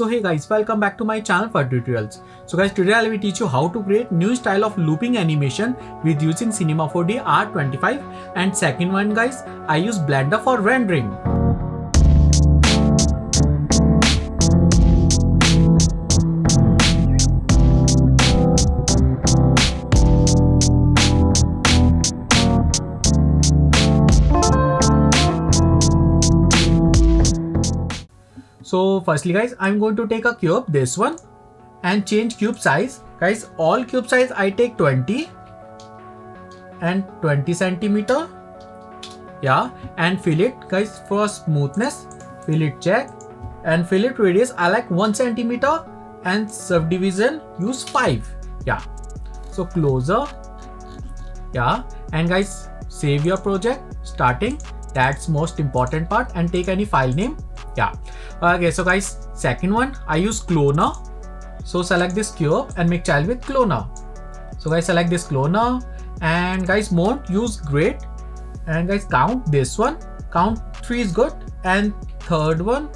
So hey guys, welcome back to my channel Fattu Tutorials. So guys, today I will teach you how to create new style of looping animation with using Cinema 4D R25 and second one guys, I use Blender for rendering. So firstly guys, I'm going to take a cube, this one and change cube size. Guys, all cube size I take 20 and 20 centimeter. Yeah, and fillet guys for smoothness. Fillet check and fill it radius I like 1 centimeter and subdivision use 5. Yeah, so closer. Yeah, and guys save your project starting that's most important part and take any file name yeah. Okay so guys second one i use cloner. So select this cube and make child with cloner. So guys select this cloner. And guys mode use grid and guys count this one. Count three is good. And third one.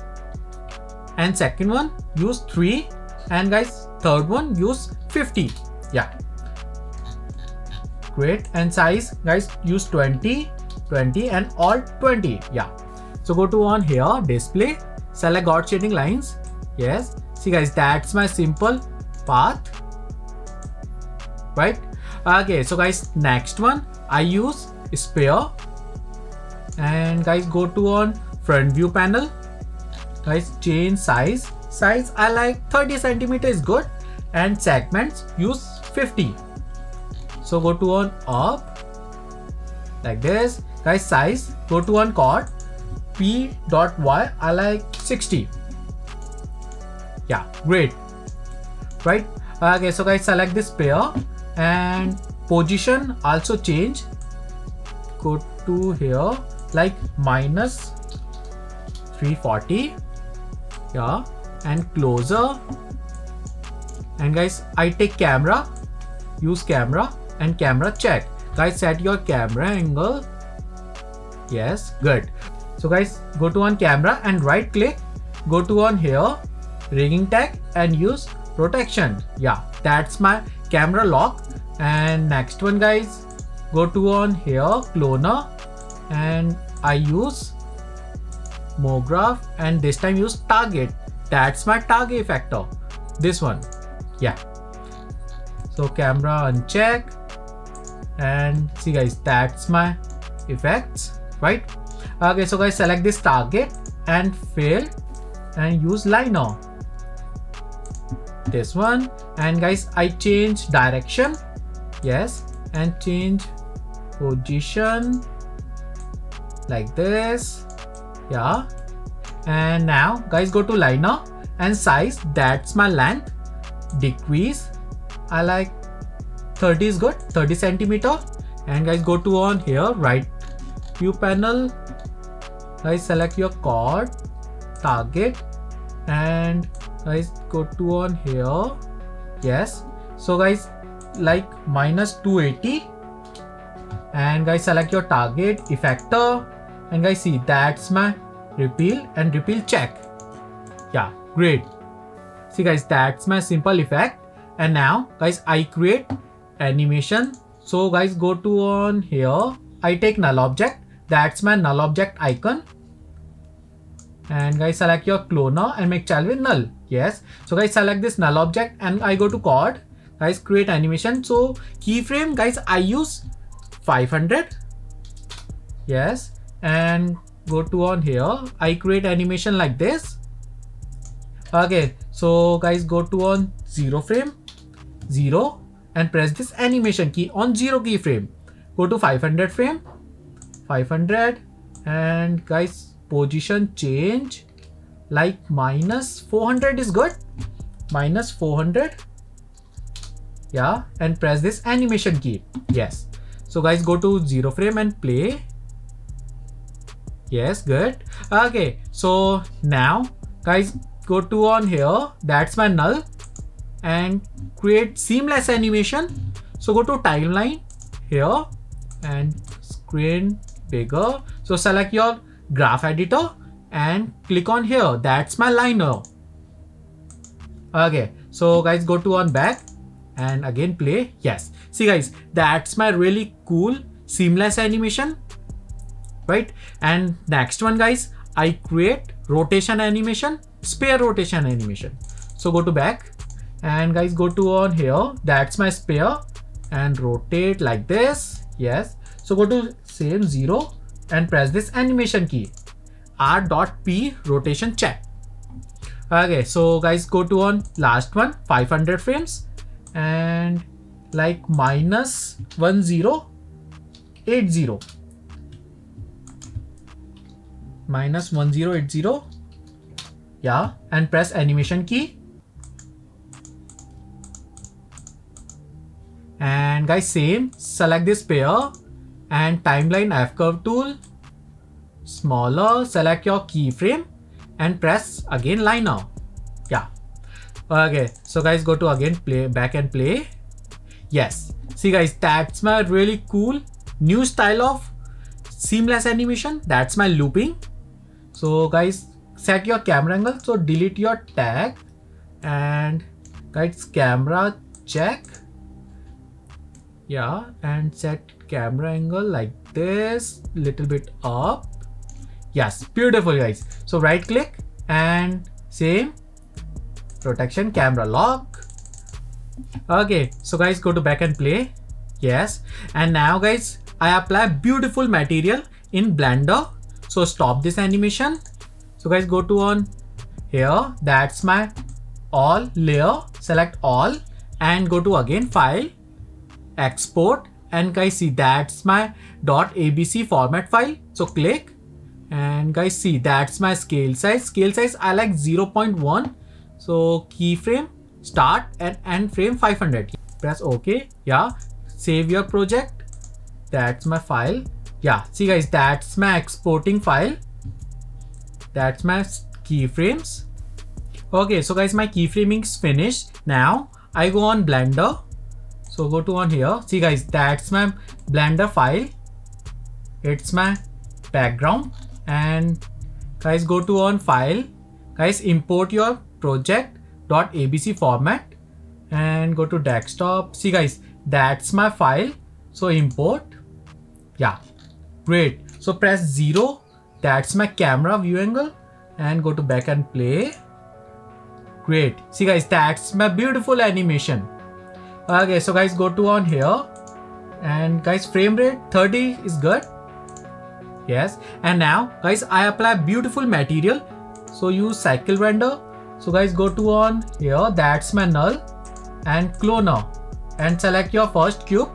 And second one use three. And guys third one use 50 yeah. Great. And size guys use 20 20 and all 20 yeah so go to on here display select Gouraud shading lines. Yes. See guys that's my simple path. Right? Okay so guys next one I use sphere. And guys go to on front view panel. Guys change size. Size I like 30 centimeter is good. And segments use 50 so go to on up. Like this. Guys size go to on coord p dot y I like 60 yeah great. Right? Uh, okay so guys select this pair and position also change. Go to here like minus 340 yeah and closer. And guys I take camera use camera and camera check. Guys set your camera angle. Yes good so guys go to on camera and right click go to on here rigging tag and use protection. Yeah that's my camera lock. And next one guys go to on here cloner and I use MoGraph and this time use target. That's my target effector this one. Yeah. So camera uncheck. And see guys that's my effects right okay so guys select this target and fill and use liner. This one. And guys I change direction. Yes. And change position. Like this. Yeah. And now guys go to liner and size. That's my length. Decrease. I like 30 is good. 30 centimeter. And guys go to on here. Right view panel guys select your coord target and guys go to on here. Yes. So guys like minus 280 and guys select your target effector. And guys see that's my repel and repel check. Yeah great. See guys that's my simple effect. And now guys I create animation. So guys go to on here. I take null object. That's my null object icon and guys select your cloner and make child with null. Yes. So guys select this null object and I go to coord guys create animation. So keyframe guys I use 500 yes. And go to on here. I create animation like this. Okay. So guys go to on zero frame zero and press this animation key on zero keyframe. Go to 500 frame 500 and guys position change like minus 400 is good. Minus 400 yeah and press this animation key. Yes. So guys go to zero frame and play. Yes good. Okay so now guys go to on here. That's my null. And create seamless animation. So go to timeline here. And screen bigger. So select your graph editor and click on here. That's my liner. Okay so guys go to on back and again play. Yes. See guys that's my really cool seamless animation right? And next one guys i create rotation animation spare rotation animation. So go to back and guys go to on here. That's my spare and rotate like this. Yes. So go to same zero and press this animation key. R.p rotation check. Okay so guys go to on last one 500 frames and like minus 1080 minus 1080 yeah and press animation key. And guys same select this pair and timeline F curve tool. Smaller select your keyframe and press again liner yeah. Okay so guys go to again play back and play. Yes. See guys that's my really cool new style of seamless animation. That's my looping. So guys set your camera angle. So delete your tag. And guys camera check yeah and set camera angle like this little bit up. Yes beautiful guys. So right click and same protection camera lock. Okay so guys go to back and play. Yes and now guys i apply beautiful material in blender. So stop this animation. So guys go to on here. That's my all layer. Select all and go to again file export and guys see that's my .abc format file. So click. And guys see that's my scale size. Scale size I like 0.1 so keyframe start and end frame 500 press ok. Yeah. Save your project. That's my file. Yeah. See guys that's my exporting file. That's my keyframes. Okay. So guys my keyframing is finished. Now I go on blender so go to on here. See guys that's my blender file. It's my background. And guys go to on file. Guys import your project .abc format. And go to desktop. See guys that's my file. So import. Yeah. Great. So press 0 that's my camera view angle. And go to back and play. Great. See guys that's my beautiful animation okay so guys go to on here. And guys frame rate 30 is good. Yes. And now guys i apply beautiful material. So use cycle render. So guys go to on here. That's my null. And cloner. And select your first cube.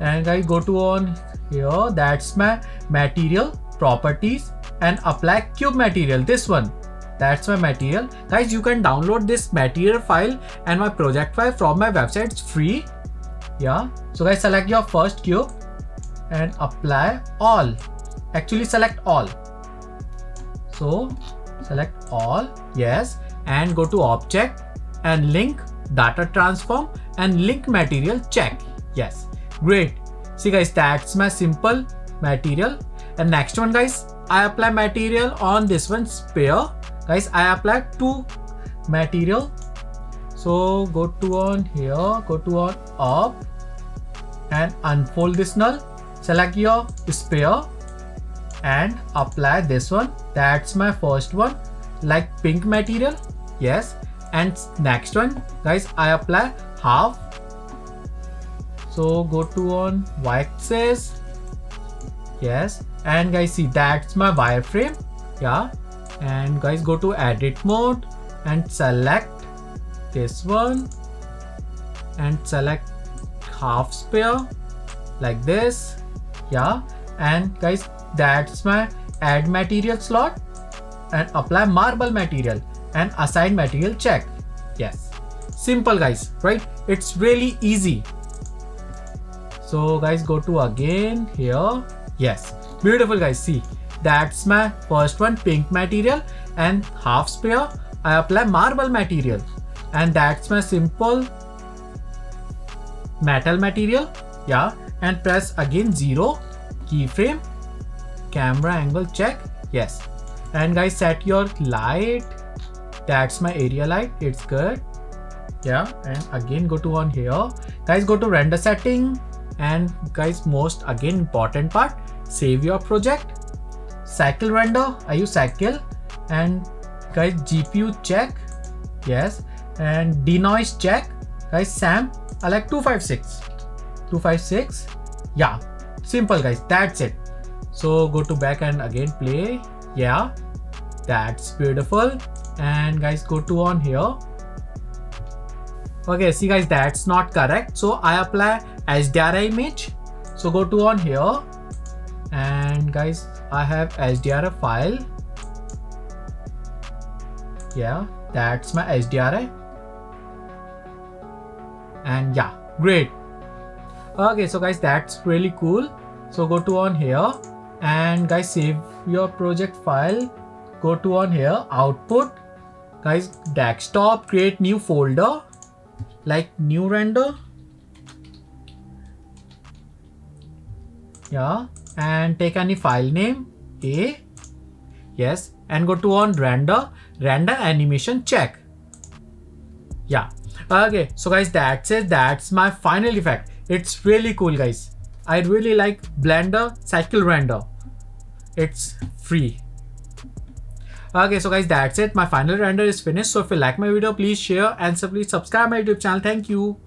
And guys go to on here. That's my material properties and apply cube material. This one that's my material. Guys you can download this material file and my project file from my website. It's free. Yeah. So guys select your first cube and apply all. Actually select all. So select all. Yes. And go to object and link data transform and link material check. Yes. Great. See guys that's my simple material. And next one guys i apply material on this one sphere guys i apply two material. So go to on here go to on up and unfold this null. Select your sphere and apply this one. That's my first one. Like pink material yes. And next one guys i apply half. So go to on y-axis yes. And guys see that's my wireframe. Yeah and guys go to edit mode and select this one. And select half sphere like this. Yeah. And guys that's my add material slot and apply marble material and assign material check. Yes. Simple guys right? It's really easy. So guys go to again here. Yes. Beautiful guys. See that's my first one pink material and half sphere. I apply marble material. And that's my simple metal material. Yeah. And press again zero. Keyframe. Camera angle check. Yes. And guys set your light. That's my area light. It's good. Yeah. And again go to on here. Guys go to render setting. And guys most again important part save your project cycle render I use cycle? And guys GPU check? Yes. And denoise check? Guys SAM I like 256 256 yeah. Simple guys. That's it. So go to back and again play. Yeah. That's beautiful. And guys go to on here. Okay see guys that's not correct. So i apply as HDRI image. So go to on here. And guys i have HDRI file. Yeah that's my HDRI and yeah great. Okay so guys that's really cool. So go to on here. And guys save your project file. Go to on here output. Guys desktop create new folder. Like new render. Yeah and take any file name a yes and go to on render render animation check yeah okay so guys that's it that's my final effect it's really cool guys i really like blender cycle render it's free Okay, so guys, that's it. My final render is finished. So if you like my video, please share and please subscribe my YouTube channel. Thank you.